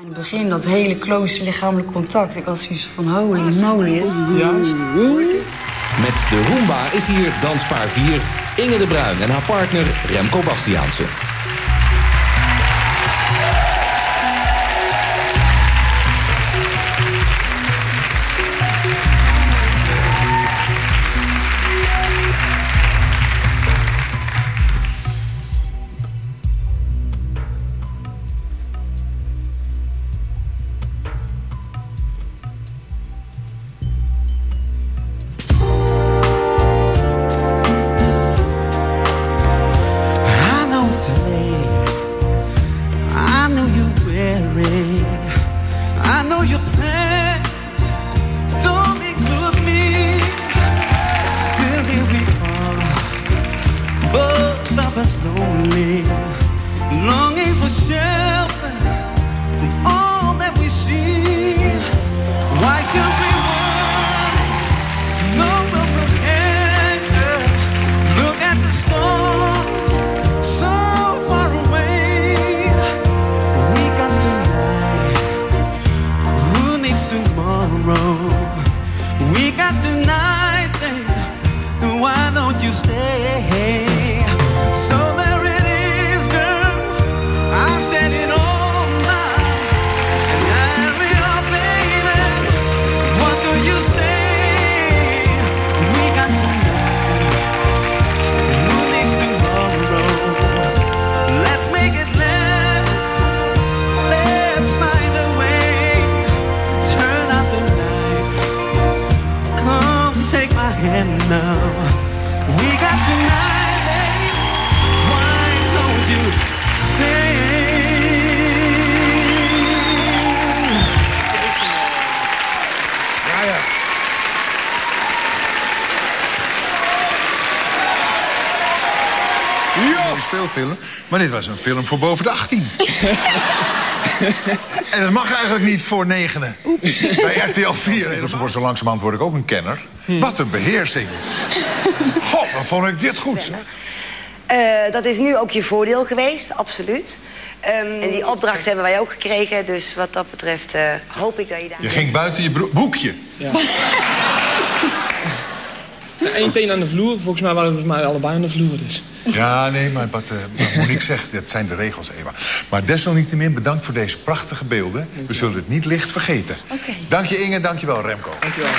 In het begin, dat hele close lichamelijk contact. Ik had zoiets van holy moly. Juist. Met de Roomba is hier danspaar 4 Inge de Bruin en haar partner Remco Bastiaanse. Hand now. We got tonight, babe. Why don't you stay? Een speelfilm. Maar dit was een film voor boven de 18. en dat mag eigenlijk niet voor negenen. Bij RTL 4. Dus voor zo langzamerhand word ik ook een kenner. Wat een beheersing. God, wat vond ik dit goed. Eh, dat is nu ook je voordeel geweest, absoluut. Ehm, en die opdracht hebben wij ook gekregen. Dus wat dat betreft eh, hoop ik dat je daar... Je ging buiten je boekje. Eén teen aan de vloer. Volgens mij waren we met mij allebei aan de vloer. Dus. Ja, nee, maar wat, wat Monique zegt, dat zijn de regels, Eva. Maar desalniettemin bedankt voor deze prachtige beelden. We zullen het niet licht vergeten. Dank je Inge, dank je wel Remco. Dankjewel.